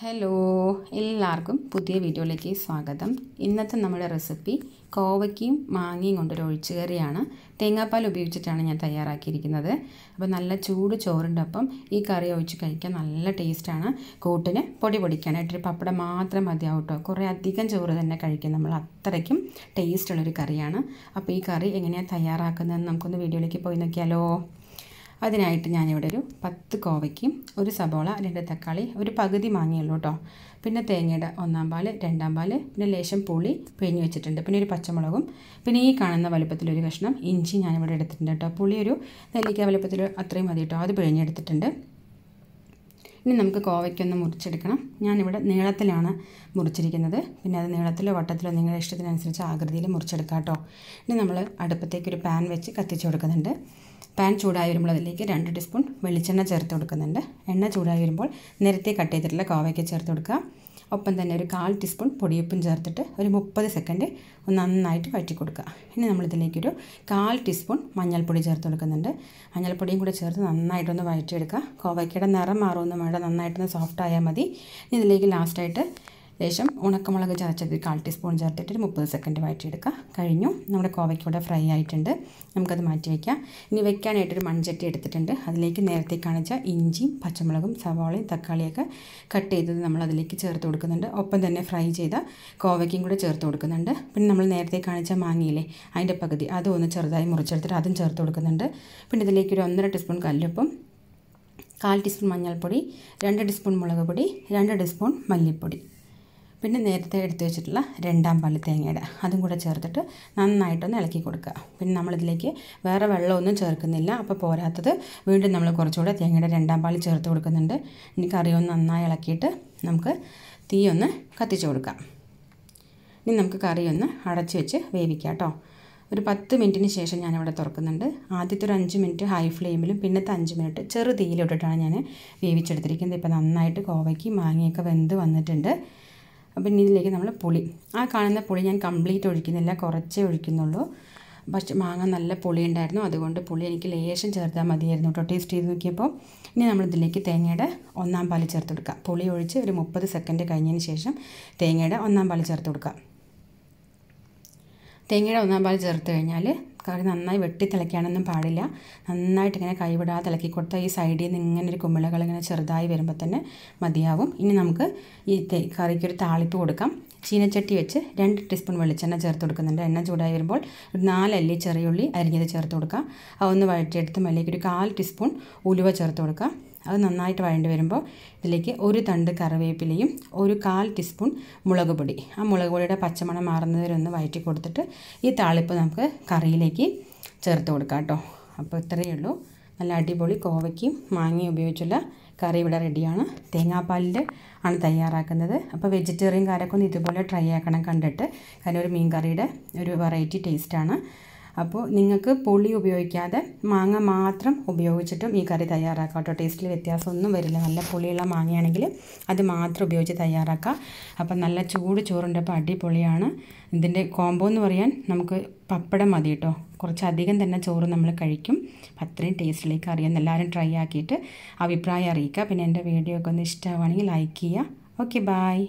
Hello എല്ലാവർക്കും പുതിയ വീഡിയോയിലേക്ക് സ്വാഗതം. ഇന്നത്തെ നമ്മുടെ റെസിപ്പി കോവയ്ക്കും മാങ്ങയും കൊണ്ടൊരു ഒഴിച്ചുകറിയാണ്. തേങ്ങാപ്പാൽ ഉപയോഗിച്ചിട്ടാണ് ഞാൻ തയ്യാറാക്കിയിരിക്കുന്നത്. അപ്പോൾ നല്ല ചൂട് ചോറിന്റെ ഒപ്പം ഈ കറി ഒഴിച്ച് കഴിക്കാൻ നല്ല ടേസ്റ്റാണ്. കൂട്ടിന് പൊടി പൊടിക്കാനായിട്ടൊരു പപ്പടം മാത്രം മതിയാവും കേട്ടോ കുറേ അധികം ചോറ് തന്നെ കഴിക്കും നമ്മൾ അത്രയ്ക്കും ടേസ്റ്റുള്ളൊരു കറിയാണ്. അപ്പോൾ ഈ കറി എങ്ങനെയാണ് തയ്യാറാക്കുന്നതെന്ന് നമുക്കൊന്ന് വീഡിയോയിലേക്ക് പോയി നോക്കിയാലോ. അതിനായിട്ട് ഞാനിവിടെ ഒരു പത്ത് കോവയ്ക്കും ഒരു സബോള രണ്ട് തക്കാളി ഒരു പകുതി മാങ്ങയുള്ളൂ കേട്ടോ. പിന്നെ തേങ്ങയുടെ ഒന്നാം പാൽ രണ്ടാം പാൽ പിന്നെ ലേശം പുളി പിഴിഞ്ഞ് വെച്ചിട്ടുണ്ട്. പിന്നെ ഒരു പച്ചമുളകും. പിന്നെ ഈ കാണുന്ന വലുപ്പത്തിലൊരു കഷ്ണം ഇഞ്ചി ഞാനിവിടെ എടുത്തിട്ടുണ്ട് കേട്ടോ. പുളി ഒരു നെല്ലിക്ക വലുപ്പത്തിൽ അത്രയും മതി കേട്ടോ. അത് പിഴിഞ്ഞെടുത്തിട്ടുണ്ട്. ഇനി നമുക്ക് കോവയ്ക്കൊന്ന് മുറിച്ചെടുക്കണം. ഞാനിവിടെ നീളത്തിലാണ് മുറിച്ചിരിക്കുന്നത്. പിന്നെ അത് നീളത്തിലോ വട്ടത്തിലോ നിങ്ങളുടെ ഇഷ്ടത്തിനനുസരിച്ച് ആകൃതിയിൽ മുറിച്ചെടുക്കാം കേട്ടോ ഇനി നമ്മൾ അടുപ്പത്തേക്ക് ഒരു പാൻ വെച്ച് കത്തിച്ച് കൊടുക്കുന്നുണ്ട്. പാൻ ചൂടായി വരുമ്പോൾ അതിലേക്ക് രണ്ട് ടീസ്പൂൺ വെളിച്ചെണ്ണ ചേർത്ത് കൊടുക്കുന്നുണ്ട്. എണ്ണ ചൂടായി വരുമ്പോൾ നേരത്തെ കട്ട് ചെയ്തിട്ടുള്ള കോവയ്ക്ക് ചേർത്ത് കൊടുക്കുക. ഒപ്പം തന്നെ ഒരു കാൽ ടീസ്പൂൺ പൊടിയുപ്പും ചേർത്തിട്ട് ഒരു മുപ്പത് സെക്കൻഡ് ഒന്ന് നന്നായിട്ട് വഴറ്റി കൊടുക്കുക ഇനി നമ്മളിതിലേക്കൊരു കാൽ ടീസ്പൂൺ മഞ്ഞൾപ്പൊടി ചേർത്ത് കൊടുക്കുന്നുണ്ട്. മഞ്ഞൾപ്പൊടിയും കൂടെ ചേർത്ത് നന്നായിട്ടൊന്ന് വഴറ്റിയെടുക്കുക. കോവയ്ക്കയുടെ നിറം മാറുമെന്ന് വേണ്ട നന്നായിട്ടൊന്ന് സോഫ്റ്റ് ആയാൽ മതി. ഇനി ഇതിലേക്ക് ലാസ്റ്റായിട്ട് ലേശം ഉണക്കമുളക് ചതച്ചത് കാൽ ടീസ്പൂൺ ചേർത്തിട്ട് ഒരു മുപ്പത് സെക്കൻഡ് വഴറ്റിയെടുക്കുക. കഴിഞ്ഞു. നമ്മുടെ കോവയ്ക്കൂടെ ഫ്രൈ ആയിട്ടുണ്ട്. നമുക്കത് മാറ്റി വയ്ക്കാം ഇനി വെക്കാനായിട്ടൊരു മൺചട്ടി എടുത്തിട്ടുണ്ട്. അതിലേക്ക് നേരത്തെ കാണിച്ച ഇഞ്ചിയും പച്ചമുളകും സവാളയും തക്കാളിയൊക്കെ കട്ട് ചെയ്തത് നമ്മൾ അതിലേക്ക് ചേർത്ത് കൊടുക്കുന്നുണ്ട്. ഒപ്പം തന്നെ ഫ്രൈ ചെയ്ത കോവയ്ക്കും കൂടെ ചേർത്ത് കൊടുക്കുന്നുണ്ട്. പിന്നെ നമ്മൾ നേരത്തെ കാണിച്ച മാങ്ങയില്ലേ അതിന്റെ പകുതി അതൊന്ന് ചെറുതായി മുറിച്ചെടുത്തിട്ട് അതും ചേർത്ത് കൊടുക്കുന്നുണ്ട്. പിന്നെ ഇതിലേക്ക് ഒരു ഒന്നര ടീസ്പൂൺ കല്ലുപ്പും കാൽ ടീസ്പൂൺ മഞ്ഞൾപ്പൊടി രണ്ട് ടീസ്പൂൺ മുളക് പൊടി രണ്ട് ടീസ്പൂൺ മല്ലിപ്പൊടി. പിന്നെ നേരത്തെ എടുത്തു വെച്ചിട്ടുള്ള രണ്ടാം പാൽ തേങ്ങയുടെ അതും കൂടെ ചേർത്തിട്ട് നന്നായിട്ടൊന്ന് ഇളക്കി കൊടുക്കുക. പിന്നെ നമ്മളിതിലേക്ക് വേറെ വെള്ളമൊന്നും ചേർക്കുന്നില്ല. അപ്പോൾ പോരാത്തത് വീണ്ടും നമ്മൾ കുറച്ചുകൂടെ തേങ്ങയുടെ രണ്ടാം പാൽ ചേർത്ത് കൊടുക്കുന്നുണ്ട്. ഇനി കറി ഒന്ന് നന്നായി ഇളക്കിയിട്ട് നമുക്ക് തീ ഒന്ന് കത്തിച്ചു കൊടുക്കാം. ഇനി നമുക്ക് കറി ഒന്ന് അടച്ചു വെച്ച് വേവിക്കാം കേട്ടോ. ഒരു പത്ത് മിനിറ്റിന് ശേഷം ഞാനിവിടെ തുറക്കുന്നുണ്ട്. ആദ്യത്തെ ഒരു അഞ്ച് മിനിറ്റ് ഹൈ ഫ്ലെയിമിലും പിന്നത്തെ അഞ്ച് മിനിറ്റ് ചെറു തീയിലിട്ടിട്ടാണ് ഞാൻ വേവിച്ചെടുത്തിരിക്കുന്നത്. ഇപ്പോൾ നന്നായിട്ട് കോവയ്ക്ക് മാങ്ങയൊക്കെ വെന്ത് വന്നിട്ടുണ്ട്. അപ്പം ഇനി ഇതിലേക്ക് നമ്മൾ പുളി. ആ കാണുന്ന പുളി ഞാൻ കംപ്ലീറ്റ് ഒഴിക്കുന്നില്ല കുറച്ചേ ഒഴിക്കുന്നുള്ളൂ. പക്ഷെ മാങ്ങ നല്ല പുളി ഉണ്ടായിരുന്നു. അതുകൊണ്ട് പുളി എനിക്ക് ലേശം ചേർത്താൽ മതിയായിരുന്നു കേട്ടോ. ടേസ്റ്റ് ചെയ്ത് നോക്കിയപ്പോൾ ഇനി നമ്മൾ ഇതിലേക്ക് തേങ്ങയുടെ ഒന്നാം പാൽ ചേർത്ത് കൊടുക്കുക പുളി ഒഴിച്ച് ഒരു മുപ്പത് സെക്കൻഡ് കഴിഞ്ഞതിന് ശേഷം തേങ്ങയുടെ ഒന്നാം പാൽ ചേർത്ത് കൊടുക്കുക തേങ്ങയുടെ ഒന്നാം പാൽ ചേർത്ത് കഴിഞ്ഞാൽ കറി നന്നായി വെട്ടി തിളയ്ക്കാനൊന്നും പാടില്ല. നന്നായിട്ട് ഇങ്ങനെ കൈവിടാതെ തിളക്കി കൊടുത്താൽ ഈ സൈഡിൽ നിന്ന് ഇങ്ങനെ ഒരു കുമ്പിളകൾ ഇങ്ങനെ ചെറുതായി വരുമ്പോൾ തന്നെ മതിയാവും. ഇനി നമുക്ക് ഈ കറിക്കൊരു താളിപ്പ് കൊടുക്കാം. ചീനച്ചട്ടി വെച്ച് രണ്ട് ടീസ്പൂൺ വെളിച്ചെണ്ണ ചേർത്ത് കൊടുക്കുന്നുണ്ട്. എണ്ണ ചൂടായി വരുമ്പോൾ ഒരു നാലല്ലി ചെറിയുള്ളി അരിഞ്ഞത് ചേർത്ത് കൊടുക്കുക അതൊന്ന് വഴറ്റിയെടുത്ത് മല്ലിക്ക് ഒരു കാൽ ടീസ്പൂൺ ഉലുവ ചേർത്ത് കൊടുക്കുക അത് നന്നായിട്ട് വഴണ്ടി വരുമ്പോൾ ഇതിലേക്ക് ഒരു തണ്ട് കറിവേപ്പിലയും ഒരു കാൽ ടീസ്പൂൺ മുളക് പൊടി. ആ മുളക് പൊടിയുടെ പച്ചമണം മാറുന്നതിലൊന്ന് വയറ്റി കൊടുത്തിട്ട് ഈ താളിപ്പ് നമുക്ക് കറിയിലേക്ക് ചേർത്ത് കൊടുക്കാം കേട്ടോ. അപ്പോൾ ഇത്രയേ ഉള്ളൂ. നല്ല അടിപൊളി കോവയ്ക്കും മാങ്ങയും ഉപയോഗിച്ചുള്ള കറി ഇവിടെ റെഡിയാണ്. തേങ്ങാപ്പാലിൽ ആണ് തയ്യാറാക്കുന്നത്. അപ്പോൾ വെജിറ്റേറിയൻ കാരൊക്കെ ഒന്ന് ഇതുപോലെ ട്രൈ ആക്കണം കണ്ടിട്ട്. കാരണം ഒരു മീൻ കറിയുടെ ഒരു വെറൈറ്റി ടേസ്റ്റാണ്. അപ്പോൾ നിങ്ങൾക്ക് പുളി ഉപയോഗിക്കാതെ മാങ്ങ മാത്രം ഉപയോഗിച്ചിട്ടും ഈ കറി തയ്യാറാക്കാം കേട്ടോ. ടേസ്റ്റിൽ വ്യത്യാസമൊന്നും വരില്ല. നല്ല പുളിയുള്ള മാങ്ങയാണെങ്കിൽ അത് മാത്രം ഉപയോഗിച്ച് തയ്യാറാക്കാം. അപ്പം നല്ല ചൂട് ചോറുണ്ടപ്പോൾ അടിപൊളിയാണ്. ഇതിന്റെ കോംബോ എന്ന് പറയാൻ നമുക്ക് പപ്പടം മതി കേട്ടോ. കുറച്ചധികം തന്നെ ചോറ് നമ്മൾ കഴിക്കും. അത്രയും ടേസ്റ്റിലേക്ക് അറിയാം എല്ലാവരും ട്രൈ ആക്കിയിട്ട് അഭിപ്രായം അറിയിക്കുക. പിന്നെ എന്റെ വീഡിയോ ഒക്കെ ഒന്ന് ഇഷ്ടമാവുകയാണെങ്കിൽ ലൈക്ക് ചെയ്യുക. Okay bye